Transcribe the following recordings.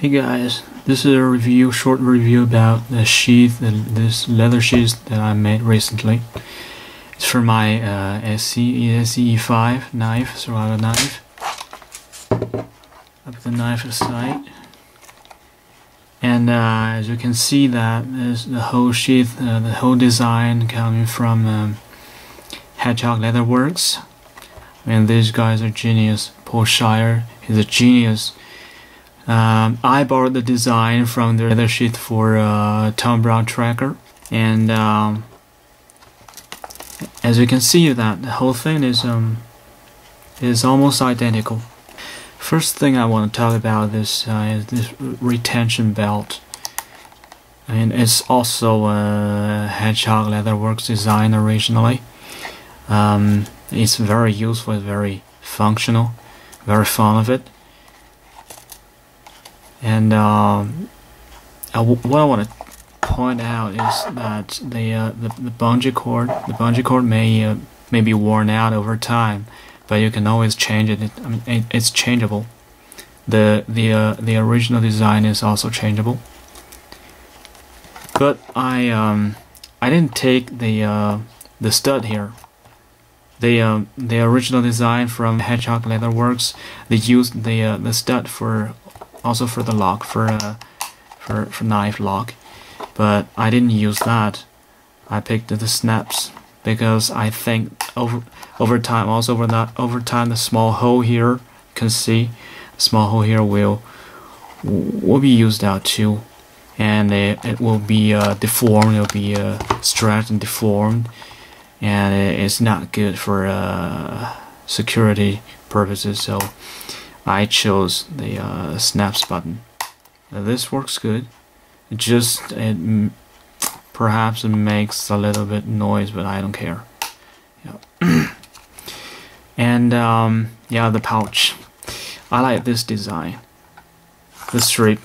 Hey guys, this is a review, short review about the sheath, this leather sheath that I made recently. It's for my uh, SC, ESEE 5 knife, survival knife. Up the knife aside. And uh, as you can see that is the whole sheath, uh, the whole design coming from um, Hedgehog Leatherworks. And these guys are genius. Paul Scheiter is a genius um, I borrowed the design from the other sheet for uh, Tom Brown Tracker and um, as you can see that the whole thing is um, is almost identical. First thing I want to talk about this uh, is this retention belt. and it's also a Hedgehog Leatherworks design originally. Um, it's very useful, very functional, very fond of it. And um, I w what I want to point out is that the, uh, the the bungee cord the bungee cord may uh, may be worn out over time, but you can always change it. it I mean, it, it's changeable. The the uh, the original design is also changeable. But I um I didn't take the uh, the stud here. The uh, the original design from Hedgehog Leatherworks they used the uh, the stud for also for the lock for uh, for for knife lock. But I didn't use that. I picked the snaps because I think over over time also over that over time the small hole here you can see small hole here will will be used out too. And it, it will be uh, deformed it will be uh, stretched and deformed. And it's not good for uh, security purposes. So I chose the uh, snaps button. Now this works good. It just it perhaps it makes a little bit noise, but I don't care. Yeah. and um, yeah, the pouch. I like this design. The strip.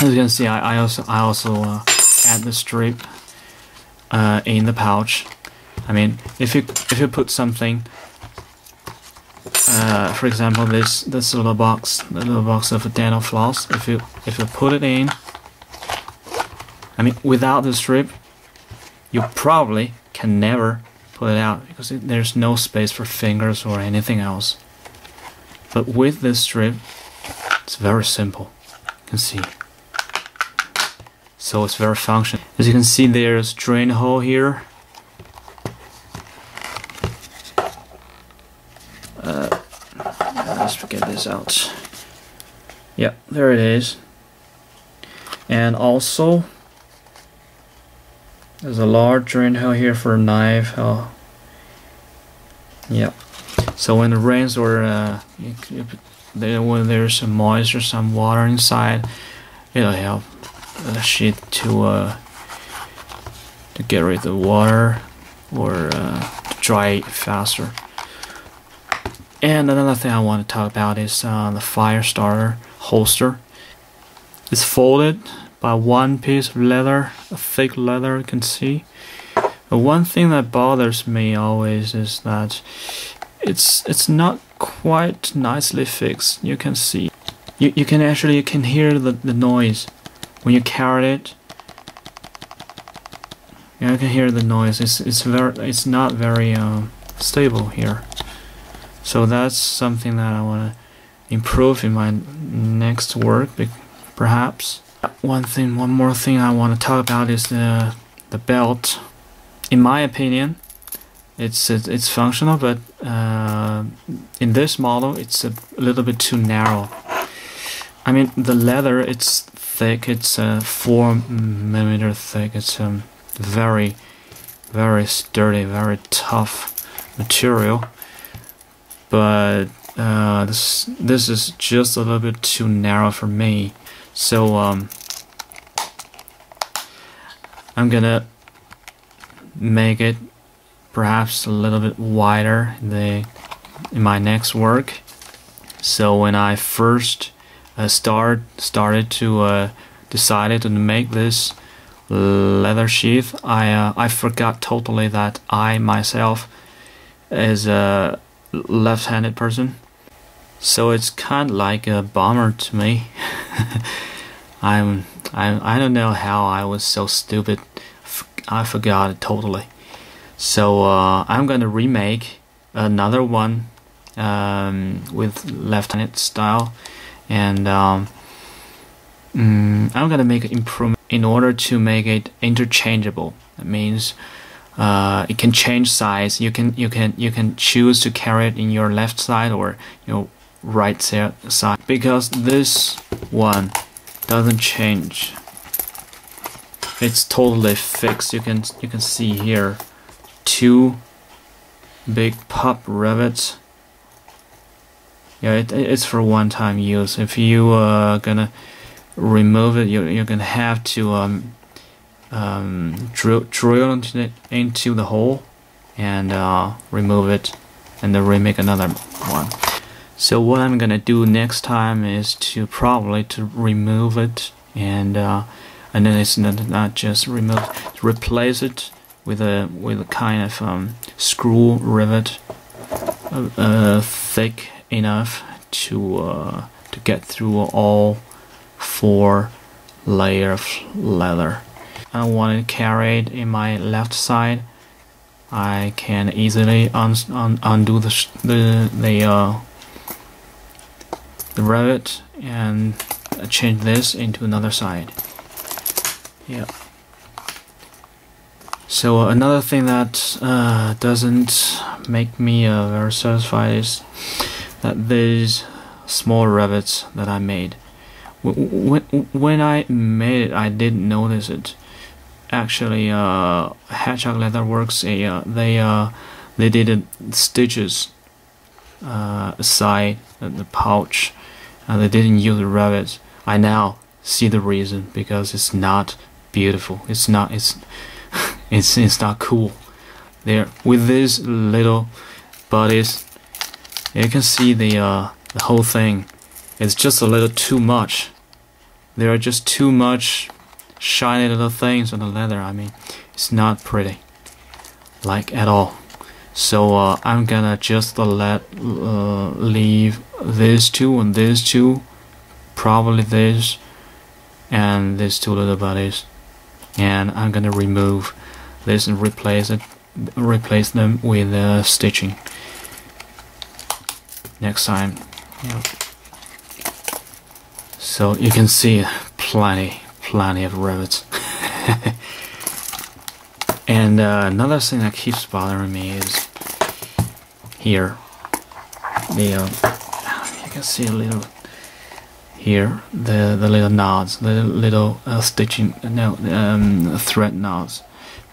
As you can see, I, I also I also uh, add the strip uh, in the pouch. I mean, if you if you put something uh, for example this this little box the little box of dental floss. If you if you put it in I mean without the strip you probably can never put it out because it, there's no space for fingers or anything else. But with this strip it's very simple. You can see. So it's very functional. As you can see there's drain hole here let's get this out. Yep, there it is. And also, there's a large drain hole here for a knife. Oh, yep. So when it rains or uh, when there's some moisture, some water inside, it'll help the sheet to uh, to get rid of the water or uh, dry faster. And another thing I want to talk about is uh, the fire starter holster. It's folded by one piece of leather, a thick leather you can see. The one thing that bothers me always is that it's it's not quite nicely fixed. You can see. You, you can actually you can hear the, the noise when you carry it. Yeah, you can hear the noise. It's it's very it's not very um, stable here. So that's something that I want to improve in my next work, perhaps. One thing, one more thing I want to talk about is the the belt. In my opinion, it's it's functional, but uh, in this model, it's a little bit too narrow. I mean, the leather, it's thick. It's uh, four millimeter thick. It's um, very, very sturdy, very tough material but uh, this this is just a little bit too narrow for me. So um, I'm gonna make it perhaps a little bit wider in the in my next work. So when I first uh, start started to uh, decided to make this leather sheath I uh, I forgot totally that I myself is a left-handed person. So it's kind of like a bummer to me. I'm I I don't know how I was so stupid. I forgot it totally. So uh, I'm gonna remake another one um, with left-handed style, and um, mm, I'm gonna make an improvement in order to make it interchangeable. That means uh, it can change size. You can you can you can choose to carry it in your left side or your right side because this one doesn't change. It's totally fixed. You can you can see here two big pop rivets. Yeah, it, it's for one-time use. If you are uh, gonna remove it, you're, you're gonna have to um, um, drill, drill into, into the hole and uh, remove it and then remake another one. So what I'm gonna do next time is to probably to remove it and uh, and then it's not, not just remove, replace it with a with a kind of um, screw rivet, uh, uh, thick enough to uh, to get through all four layer of leather. I want it carried in my left side. I can easily un un undo the the the uh, the rivet and change this into another side. Yeah. So another thing that uh, doesn't make me uh, very satisfied is that these small rivets that I made. When when I made it, I didn't notice it. Actually, uh, Hedgehog Leatherworks, uh, they uh, they did stitches uh, aside the pouch, and they didn't use the rivets. I now see the reason because it's not beautiful. It's not. It's it's it's not cool. There with these little bodies, you can see the uh, the whole thing. It's just a little too much. There are just too much shiny little things on the leather. I mean, it's not pretty, like at all. So uh, I'm gonna just let uh, leave these two and these two, probably this, and these two little bodies and I'm gonna remove this and replace it replace them with uh, stitching next time so you can see plenty plenty of rivets and uh, another thing that keeps bothering me is here. The uh, you can see a little here the the little knots the little uh, stitching no um, thread knots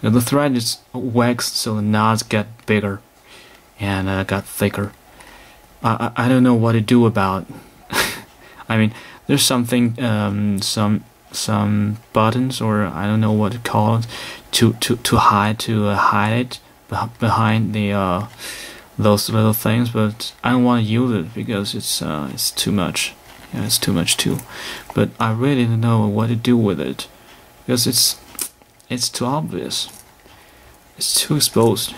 the thread is waxed so the knots get bigger and uh, got thicker. I, I, I don't know what to do about I mean there's something um, some some buttons or I don't know what to call it to to to hide to uh, hide it behind the uh, those little things but I don't want to use it because it's uh, it's too much yeah, it's too much too. But I really don't know what to do with it because it's it's too obvious. It's too exposed,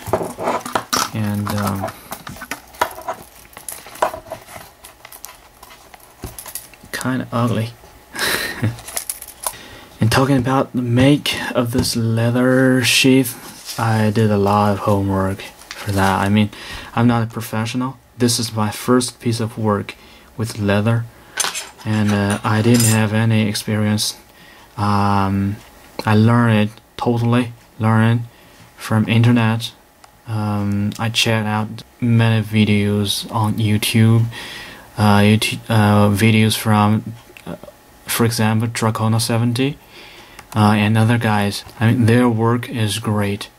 and um, kind of ugly. and talking about the make of this leather sheath, I did a lot of homework for that. I mean, I'm not a professional. This is my first piece of work with leather and uh, I didn't have any experience. Um, I learned it totally, learned from internet. Um, I checked out many videos on YouTube, uh, YouTube uh, videos from, uh, for example, Dracona 70 uh, and other guys. I mean, their work is great,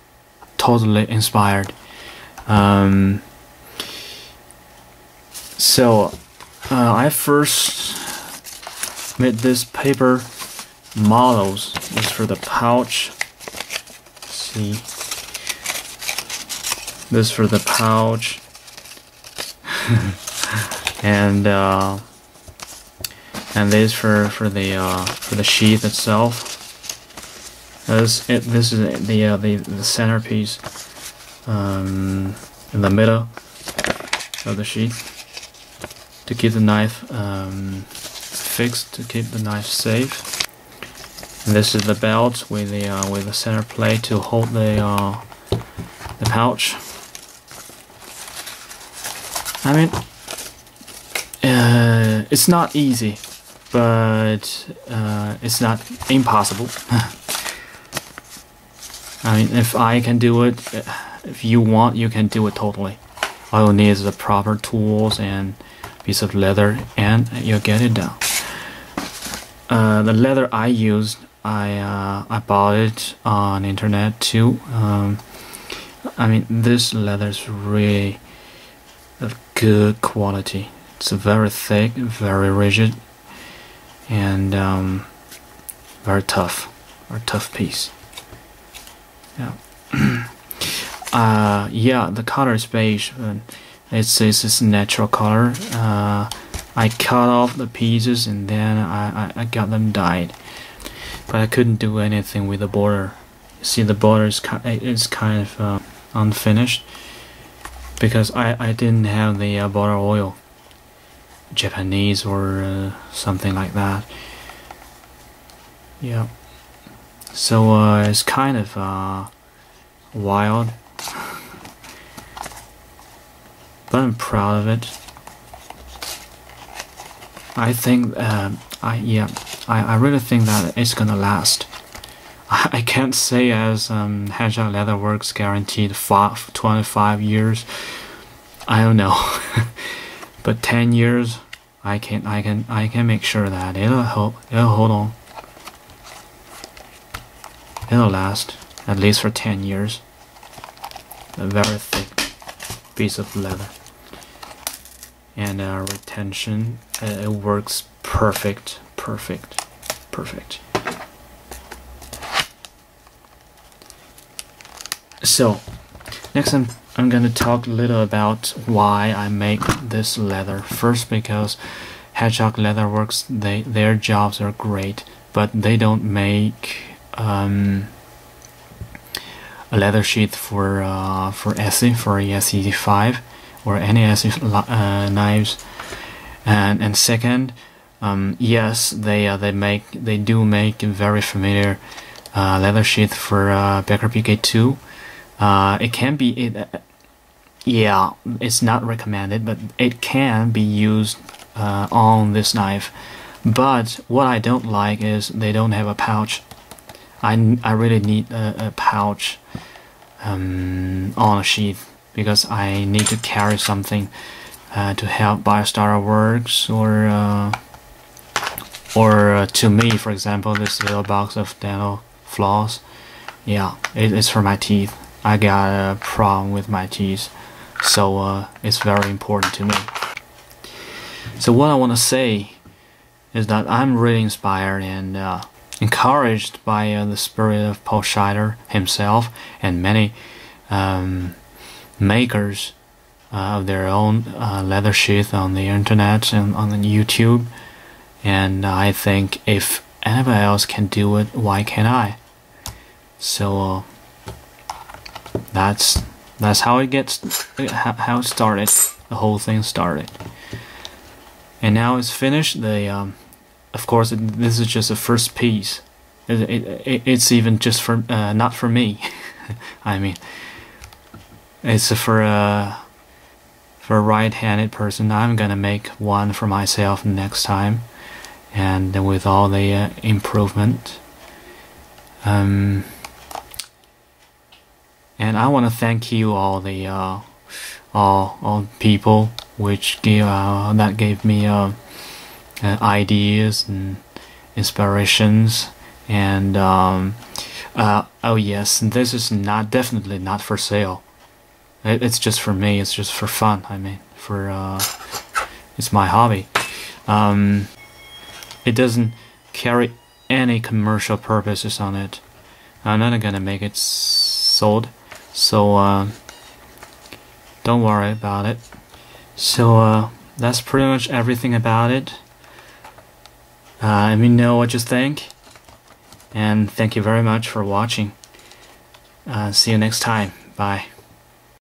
totally inspired. Um, so, uh, I first made this paper models. This for the pouch. Let's see. This for the pouch. and uh, and this for for the uh, for the sheath itself. This it, this is the uh, the the centerpiece um, in the middle of the sheet to keep the knife um, fixed to keep the knife safe. And this is the belt with the uh, with the center plate to hold the uh, the pouch. I mean, uh, it's not easy, but uh, it's not impossible. I mean, if I can do it, if you want, you can do it totally. All you need is the proper tools and piece of leather, and you'll get it done. Uh, the leather I used, I uh, I bought it on internet too. Um, I mean, this leather is really of good quality. It's very thick, very rigid, and um, very tough. Very tough piece. Yeah. uh, yeah, the color is beige. it's it's, it's natural color. Uh, I cut off the pieces and then I, I, I got them dyed, but I couldn't do anything with the border. See, the border is kind it's kind of uh, unfinished because I, I didn't have the uh, border oil Japanese or uh, something like that yeah so uh, it's kind of uh, wild but I'm proud of it I think uh, I yeah I, I really think that it's gonna last I can't say as um, Hedgehog Leatherworks guaranteed five, 25 years. I don't know, but 10 years, I can I can I can make sure that it'll hold it'll hold on. It'll last at least for 10 years. A very thick piece of leather, and uh, retention uh, it works perfect, perfect, perfect. So, next I'm, I'm going to talk a little about why I make this leather. First, because Hedgehog Leatherworks, they their jobs are great, but they don't make um, a leather sheath for uh, for ESEE for ESEE 5 or any ESEE uh, knives. And and second, um, yes, they uh, they make they do make a very familiar uh, leather sheath for uh, Becker BK2 uh, it can be, it, yeah, it's not recommended, but it can be used on this knife. But what I don't like is they don't have a pouch. I, I really need a, a pouch um, on a sheath because I need to carry something uh, to help Biostar Works or uh, or uh, to me, for example, this little box of dental floss. Yeah, it, it's for my teeth. I got a problem with my teeth, so uh, it's very important to me. So what I want to say is that I'm really inspired and uh, encouraged by uh, the spirit of Paul Scheiter himself and many um, makers uh, of their own uh, leather sheath on the internet and on the YouTube. And I think if anybody else can do it, why can't I? So uh, that's that's how it gets how it started the whole thing started and now it's finished the um, of course this is just a first piece. It, it, it's even just for uh, not for me. I mean it's for a uh, for a right-handed person. I'm gonna make one for myself next time. And with all the uh, improvement um, and I want to thank you all the uh, all all people which gave uh, that gave me uh, uh ideas and inspirations. And um, uh, oh yes this is not definitely not for sale. It, it's just for me. It's just for fun I mean for uh, it's my hobby. Um, it doesn't carry any commercial purposes on it. I'm not gonna make it sold. So uh, don't worry about it. So uh, that's pretty much everything about it uh, let me know what you think. And thank you very much for watching. Uh, see you next time. Bye